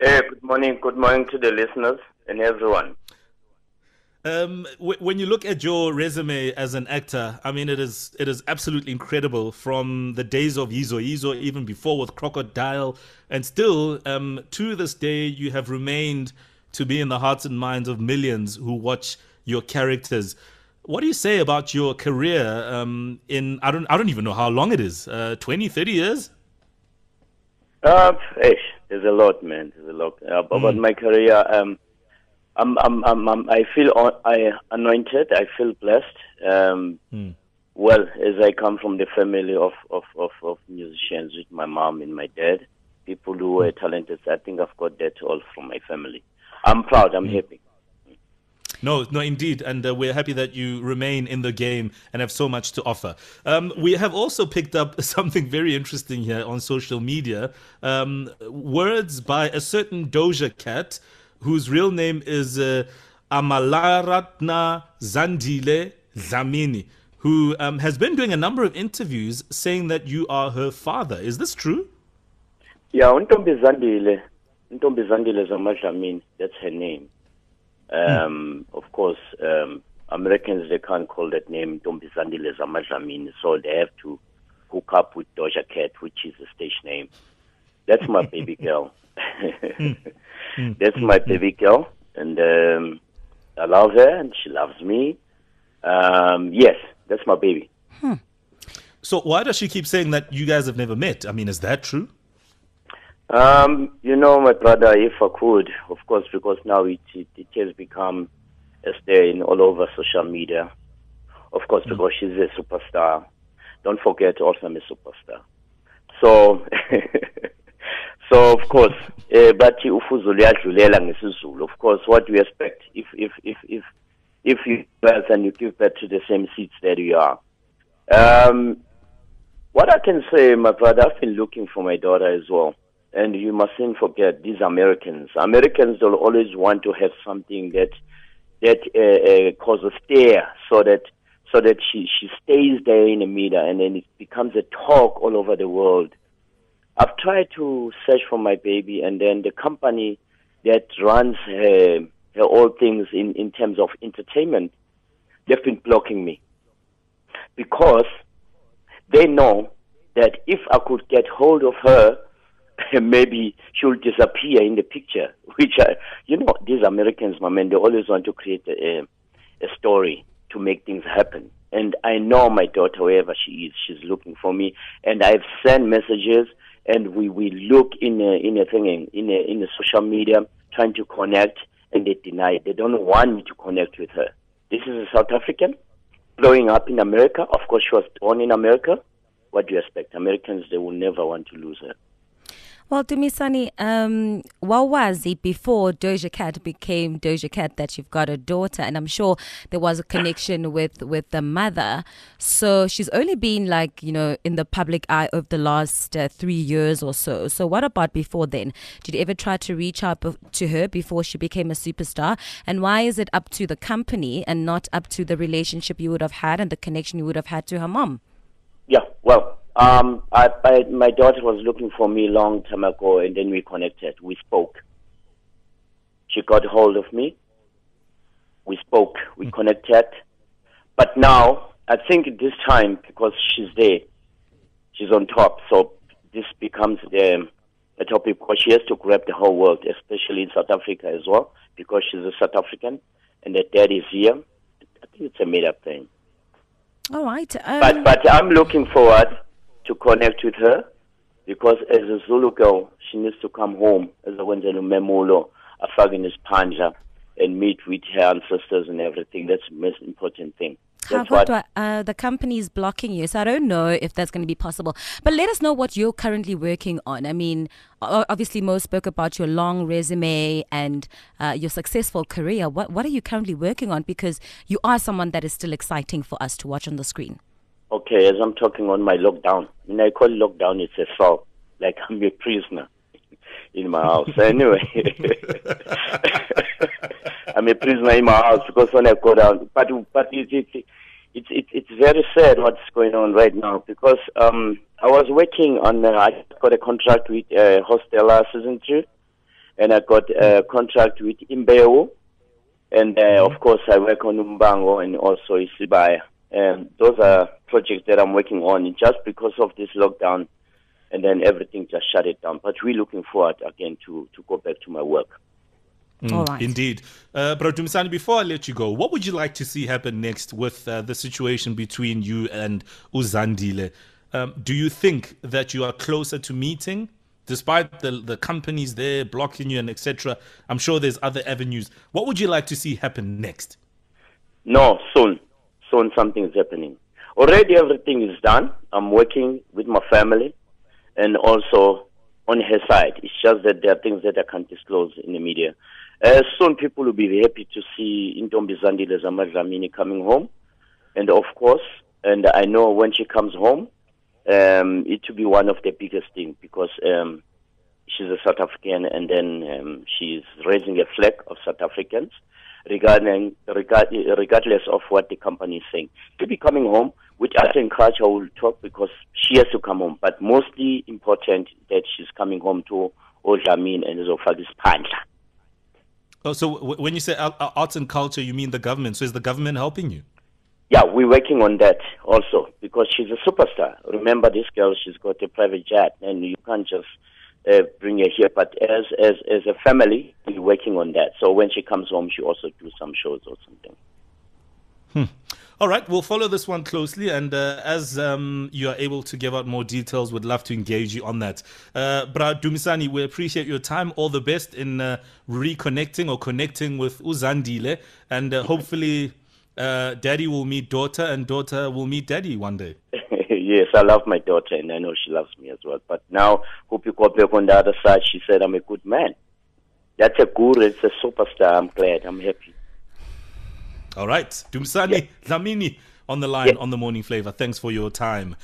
Hey, good morning. Good morning to the listeners and everyone. Um, w- when you look at your resume as an actor, I mean, it is it is absolutely incredible. From the days of Yizo Yizo, even before with Crocodile, and still um, to this day, you have remained to be in the hearts and minds of millions who watch your characters. What do you say about your career um, in I don't I don't even know how long it is uh, 20 30 years uh, hey, there's a lot man there's a lot uh, about mm. my career um, I'm, I'm, I'm, I'm, i feel I anointed I feel blessed um, mm. well as I come from the family of, of, of, of, musicians with my mom and my dad people who were mm. talented I think I've got that all from my family I'm proud I'm mm. happy no, no, indeed. And uh, we're happy that you remain in the game and have so much to offer. Um, we have also picked up something very interesting here on social media um, words by a certain Doja Cat, whose real name is uh, Amala Ratna Zandile Dlamini, who um, has been doing a number of interviews saying that you are her father. Is this true? Yeah, Untombi Zandile. Untombi Zandile Zamadlamini. That's her name. Um, mm. Of course, um, Americans they can't call that name Tombizandile Zamadlamini, so they have to hook up with Doja Cat, which is the stage name. That's my baby girl. mm. That's mm. my baby girl, and um, I love her, and she loves me. Um, yes, that's my baby. Hmm. So why does she keep saying that you guys have never met? I mean, is that true? Um, you know, my brother, if I could, of course, because now it, it, it has become a stain all over social media. Of course, mm. because she's a superstar. Don't forget, also I'm a superstar. So, so of course, uh, bathi ufuzulu yadlulela ngesizulu. Of course, what do you expect if if if if if you birth and you give birth to the same seeds that you are? Um, what I can say, my brother, I've been looking for my daughter as well. And you mustn't forget these Americans. Americans will always want to have something that that uh, uh, causes stir, so that so that she she stays there in the media, and then it becomes a talk all over the world. I've tried to search for my baby, and then the company that runs her, her all things in in terms of entertainment, they've been blocking me because they know that if I could get hold of her maybe she'll disappear in the picture. Which, are, you know, these Americans, my man, they always want to create a, a story to make things happen. And I know my daughter, wherever she is, she's looking for me. And I've sent messages, and we, we look in a, in a thing in a, in a social media trying to connect, and they deny. it. They don't want me to connect with her. This is a South African growing up in America. Of course, she was born in America. What do you expect? Americans, they will never want to lose her. Well, Dumisani, um, what was it before Doja Cat became Doja Cat that you've got a daughter? And I'm sure there was a connection with, with the mother. So she's only been like, you know, in the public eye over the last uh, three years or so. So what about before then? Did you ever try to reach out to her before she became a superstar? And why is it up to the company and not up to the relationship you would have had and the connection you would have had to her mom? Yeah, well, um, I, I, my daughter was looking for me long time ago, and then we connected. We spoke. She got hold of me. We spoke. We mm. connected. But now, I think this time, because she's there, she's on top, so this becomes the, a topic because she has to grab the whole world, especially in South Africa as well, because she's a South African, and the dad is here. I think it's a made-up thing. All right. Um... But but I'm looking forward to connect with her because as a Zulu girl, she needs to come home as a Wenzelu Memulo, afake nesiphandla and meet with her ancestors and everything. That's the most important thing. That's what uh, the company is blocking you, so I don't know if that's going to be possible. But let us know what you're currently working on. I mean, obviously, Mo spoke about your long resume and uh, your successful career. What what are you currently working on? Because you are someone that is still exciting for us to watch on the screen. Okay, as I'm talking on my lockdown, mean, I call lockdown, it's a cell, like I'm a prisoner in my house. anyway, I'm a prisoner in my house because when I go down, but but it's it, it's it, it's very sad what's going on right now because um I was working on uh, I got a contract with uh, Hostela season two, and I got a contract with Imbewu, and uh, of course I work on Umbango and also Isibaya. And those are projects that I'm working on just because of this lockdown, and then everything just shut it down. But we're looking forward again to to go back to my work. All right. Indeed. Uh, but Dumisani, before I let you go, what would you like to see happen next with uh, the situation between you and Uzandile? Um, do you think that you are closer to meeting, despite the the companies there blocking you and etc.? I'm sure there's other avenues. What would you like to see happen next? No, soon. Soon something is happening. Already everything is done. I'm working with my family and also on her side. It's just that there are things that I can't disclose in the media. Uh, soon people will be happy to see Intombi Zandile Zamadlamini coming home. And of course, and I know when she comes home, um, it will be one of the biggest things because um, she's a South African and then um, she's raising a flag of South Africans regarding regard, regardless of what the company is saying. To be coming home with art and culture, we'll talk because she has to come home. But mostly important that she's coming home to Old Lamin and Zofagis Pandla. Oh, so w- when you say ar- ar- arts and culture, you mean the government? So is the government helping you? Yeah, we're working on that also because she's a superstar. Remember, this girl, she's got a private jet, and you can't just uh, bring her here. But as as as a family, we're working on that. So when she comes home, she also do some shows or something. All right, we'll follow this one closely, and uh, as um, you are able to give out more details, we'd love to engage you on that. Uh, Bra Dumisani, we appreciate your time. All the best in uh, reconnecting or connecting with Uzandile, and uh, hopefully, uh, Daddy will meet daughter, and daughter will meet Daddy one day. yes, I love my daughter, and I know she loves me as well. But now, hope you go back on the other side. She said I'm a good man. That's a guru. It's a superstar. I'm glad. I'm happy. All right, Dumisani Dlamini on the line Yeah. on the Morning Flava. Thanks for your time.